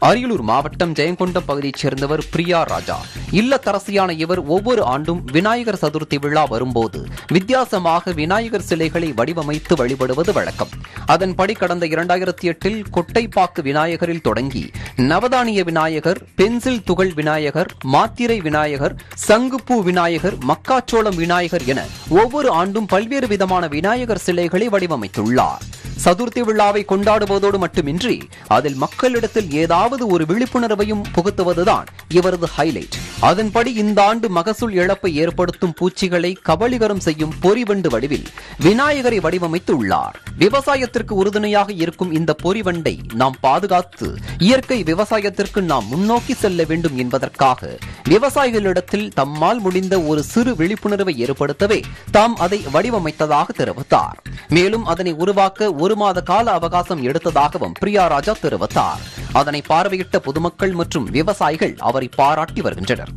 அரியலூர் மாவட்டம் ஜெயங்கொண்டம் பகுதியைச் சேர்ந்தவர் பிரியா ராஜா. இல்லத்தரசியான இவர் ஒவ்வொரு ஆண்டும் விநாயகர் சதுர்த்தி விழா வரும்போது வித்தியாசமாக விநாயகர் சிலைகளை வடிவமைத்து வழிபடுவது வழக்கம். அதன்படி கடந்த இரண்டாயிரத்தி எட்டில் கொட்டைப்பாக்கு விநாயகரில் தொடங்கி நவதானிய விநாயகர் பென்சில் துகள் விநாயகர் மாத்திரை விநாயகர் சங்குப்பூ விநாயகர் மக்காச்சோளம் விநாயகர் என ஒவ்வொரு ஆண்டும் பல்வேறு விதமான விநாயகர் சிலைகளை வடிவமைத்துள்ளார். சதுர்த்தி விழாவை கொண்டாடுவதோடு மட்டுமின்றி அதில் மக்களிடத்தில் ஏதாவது ஒரு விழிப்புணர்வையும் புகுத்துவதுதான் இவரது ஹைலைட் அதன்படி இந்த ஆண்டு மகசூல் இழப்பை ஏற்படுத்தும் பூச்சிகளை கபலிகரம் செய்யும் பொறிவண்டு வடிவில் விநாயகரை வடிவமைத்து உள்ளார் விவசாயத்திற்கு உறுதுணையாக இருக்கும் இந்த பொறிவண்டை நாம் பாதுகாத்து இயற்கை விவசாயத்திற்கு நாம் முன்னோக்கி செல்ல வேண்டும் என்பதற்காக விவசாயிகளிடத்தில் தம்மால் முடிந்த ஒரு சிறு விழிப்புணர்வை ஏற்படுத்தவே தாம் அதை வடிவமைத்ததாக தெரிவித்தார். மேலும் அதனை உருவாக்க ஒரு மாத கால அவகாசம் எடுத்ததாகவும் பிரியா ராஜா தெரிவித்தார். அதனை பார்வையிட்ட பொதுமக்கள் மற்றும் விவசாயிகள் அவரை பாராட்டி வருகின்றனர்.